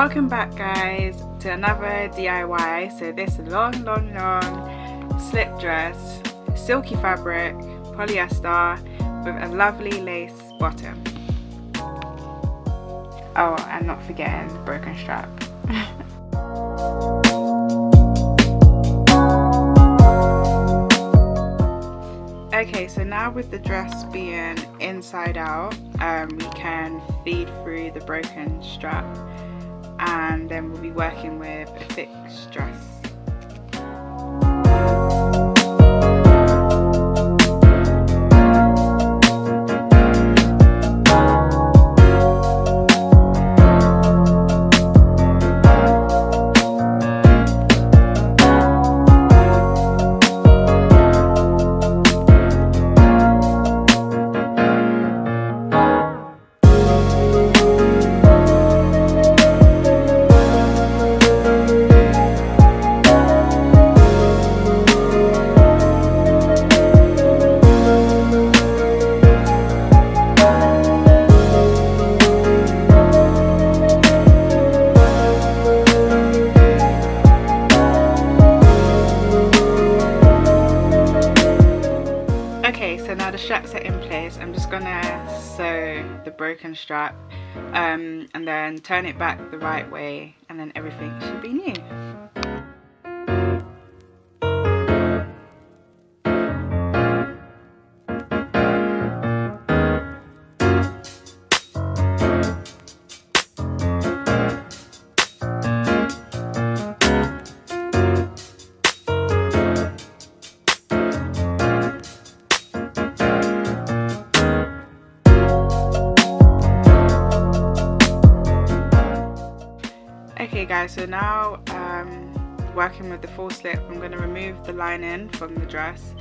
welcome back guys to another DIY. So this long, long, long slip dress, silky fabric, polyester with a lovely lace bottom. Oh, and not forgetting the broken strap. okay, so now with the dress being inside out, um, we can feed through the broken strap and then we'll be working with a fixed dress. The broken strap um, and then turn it back the right way and then everything should be new Okay guys, so now um, working with the full slip, I'm going to remove the lining from the dress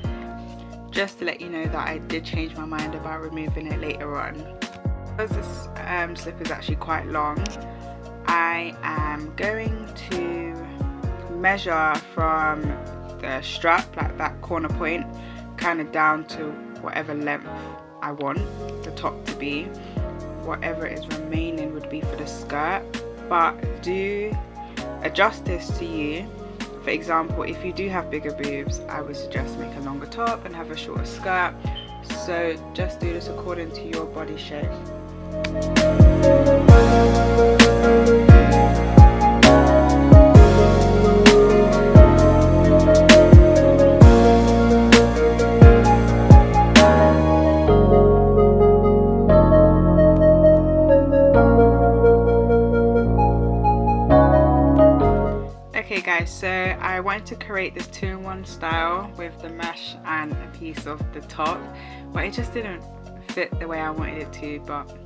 just to let you know that I did change my mind about removing it later on. Because this um, slip is actually quite long, I am going to measure from the strap, like that corner point, kind of down to whatever length I want the top to be. Whatever is remaining would be for the skirt but do adjust this to you. For example if you do have bigger boobs I would suggest make a longer top and have a shorter skirt. So just do this according to your body shape guys, so I wanted to create this two-in-one style with the mesh and a piece of the top, but it just didn't fit the way I wanted it to, but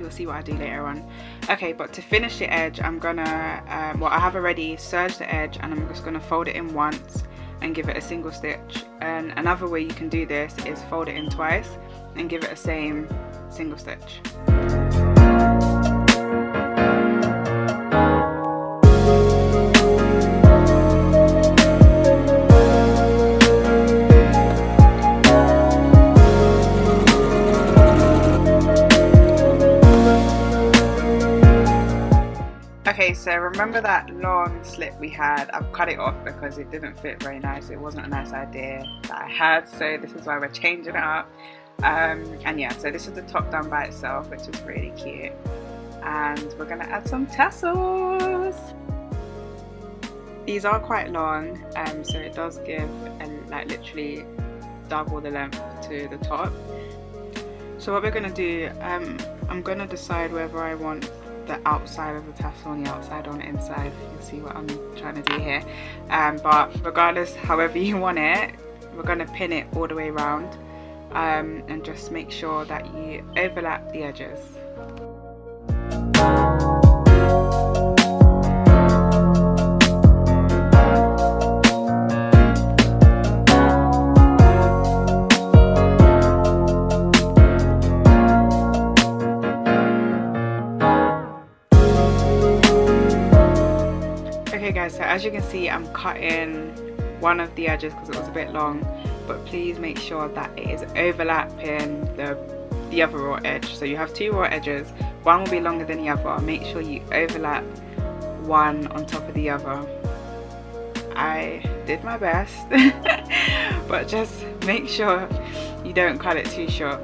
you'll see what I do later on. Okay, but to finish the edge, I'm gonna, um, well I have already serged the edge and I'm just gonna fold it in once and give it a single stitch. And another way you can do this is fold it in twice and give it a same single stitch. So remember that long slip we had? I've cut it off because it didn't fit very nice. It wasn't a nice idea that I had, so this is why we're changing it up. Um, and yeah, so this is the top done by itself, which is really cute. And we're gonna add some tassels. These are quite long, um, so it does give and like literally double the length to the top. So what we're gonna do, um, I'm gonna decide whether I want the outside of the tassel on the outside on the inside. You'll see what I'm trying to do here. Um, but regardless however you want it we're going to pin it all the way around um, and just make sure that you overlap the edges as you can see I'm cutting one of the edges because it was a bit long but please make sure that it is overlapping the the other raw edge so you have two raw edges one will be longer than the other make sure you overlap one on top of the other. I did my best, but just make sure you don't cut it too short.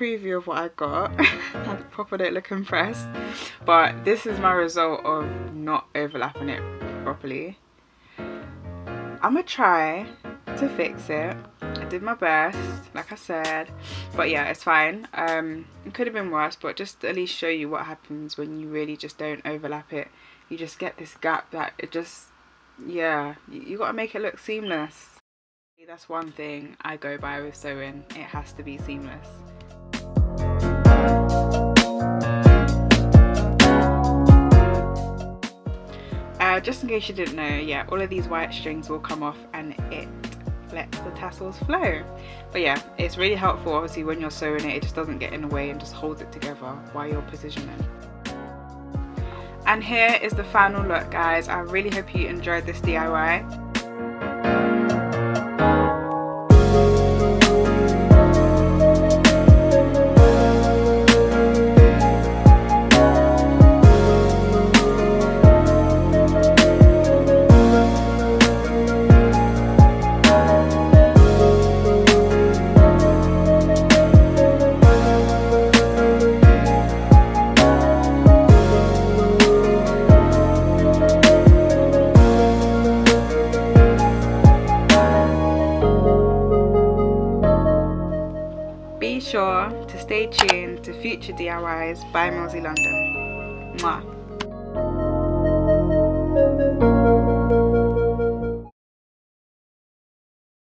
Preview of what I got. I proper don't look impressed. But this is my result of not overlapping it properly. I'm gonna try to fix it. I did my best, like I said. But yeah, it's fine. Um, it could have been worse, but just at least show you what happens when you really just don't overlap it. You just get this gap that it just, yeah, you, you gotta make it look seamless. That's one thing I go by with sewing. It has to be seamless. Uh, just in case you didn't know, yeah, all of these white strings will come off and it lets the tassels flow. But yeah, it's really helpful obviously when you're sewing it, it just doesn't get in the way and just holds it together while you're positioning. And here is the final look guys. I really hope you enjoyed this DIY. Be sure to stay tuned to future DIYs by Millsy London. Mwah.